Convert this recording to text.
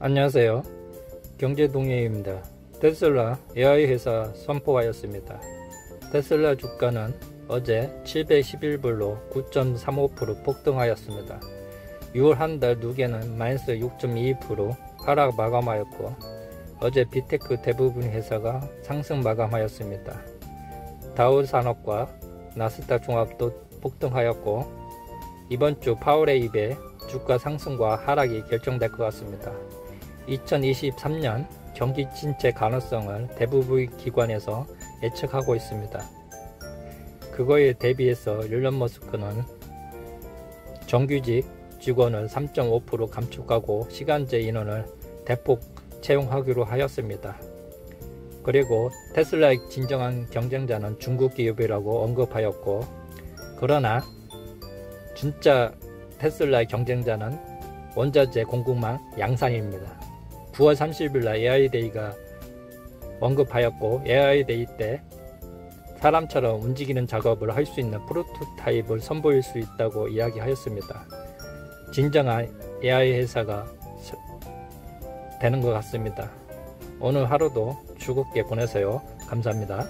안녕하세요. 경제동해입니다. 테슬라 AI 회사 선포하였습니다. 테슬라 주가는 어제 711불로 9.35% 폭등하였습니다. 6월 한 달 누계는 마이너스 6.22% 하락 마감하였고 어제 비테크 대부분 회사가 상승 마감하였습니다. 다우 산업과 나스닥 종합도 폭등하였고 이번 주 파월의 입에 주가 상승과 하락이 결정될 것 같습니다. 2023년 경기 침체 가능성을 대부분 기관에서 예측하고 있습니다. 그거에 대비해서 릴런 머스크는 정규직 직원을 3.5% 감축하고 시간제 인원을 대폭 채용하기로 하였습니다. 그리고 테슬라의 진정한 경쟁자는 중국 기업이라고 언급하였고 그러나 진짜 테슬라의 경쟁자는 원자재 공급망 양산입니다. 9월 30일 날 AI데이가 언급하였고 AI데이 때 사람처럼 움직이는 작업을 할 수 있는 프로토타입을 선보일 수 있다고 이야기하였습니다. 진정한 AI 회사가 되는 것 같습니다. 오늘 하루도 즐겁게 보내세요. 감사합니다.